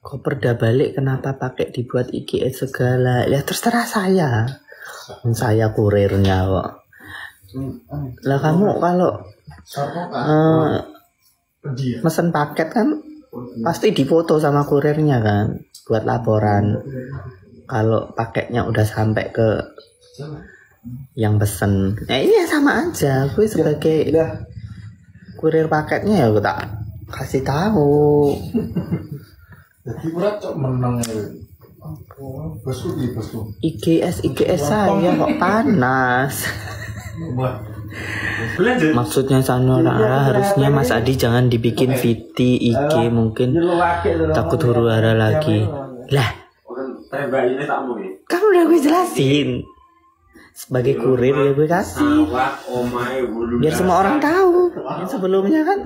koper udah balik kenapa pakai dibuat IGS segala? Ya terserah saya. Saya kurirnya kok. Lah kamu kalau eh, mesen paket kan pasti difoto sama kurirnya kan buat laporan. Kalau paketnya udah sampai ke yang pesen. Ya ini ya sama aja. Gue sebagai kurir paketnya ya gue tak kasih tahu Jadi berat cok menang ya. Bosku di bosku. IGS IGS saya kok panas. Wah, Lanjut. maksudnya Sanora harusnya Mas Adi jangan dibikin VT IG mungkin. Takut huru hara lagi. lah. Nih. kan udah gue jelasin sebagai kurir ya gue kasih biar semua orang tahu. Yang sebelumnya kan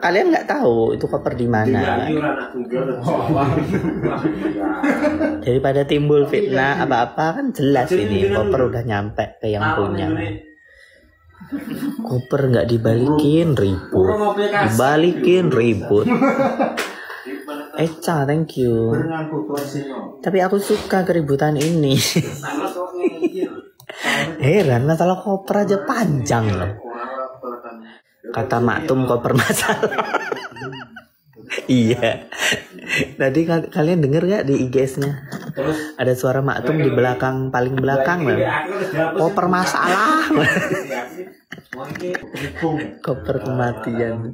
kalian nggak tahu itu koper di mana. Tunggal. daripada timbul fitnah apa-apa kan jelas ini koper udah nyampe ke yang punya. koper nggak dibalikin ribut. Dibalikin ribut. Eca thank you. Tapi aku suka keributan ini heran masalah koper aja panjang loh kata maktum koper masalah. Iya. Tadi kal- kalian denger gak di IGS-nya ada suara maktum di belakang paling belakang loh koper masalah. Koper kematian